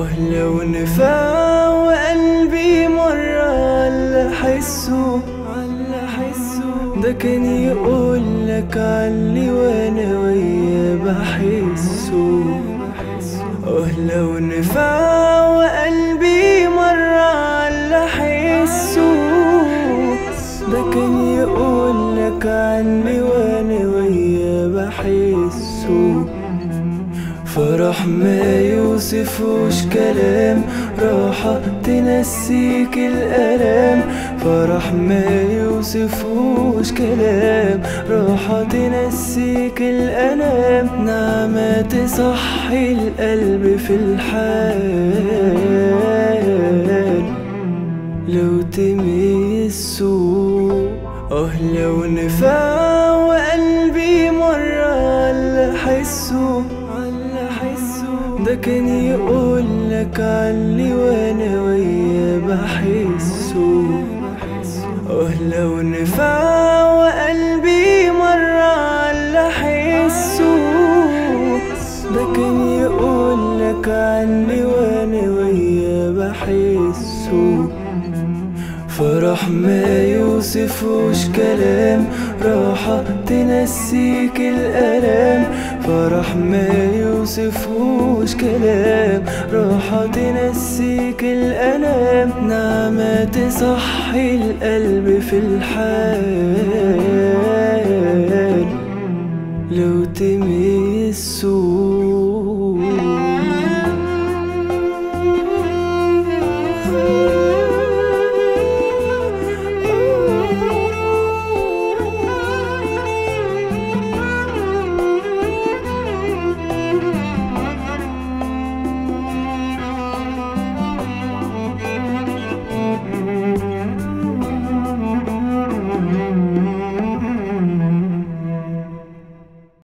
لو نفع وقلبي مرة على حسه. على حسه ده كان يقول لك علي وأنا ويا بحسه. لو نفع وقلبي مرة على حسه. ده كان يقول لك عني فرح ما يوصفوش كلام راحة تنسيك الألام. فرح ما يوصفوش كلام راحة تنسيك الألام نعمة تصحي القلب في الحال. لو تمسه آه لو نفع وقلبي ده كان يقول لك علي وأنا ويا بحسه. آه لو نفع وقلبي مرة على حسه. ده كان يقول لك عني وأنا ويا بحسه. فرح ما يوصفوش كلام راحة تنسيك الألام. فرح ما يوصفوش كلام راحة تنسيك الألام. نعمة تصحي القلب في الحال. لو تمسه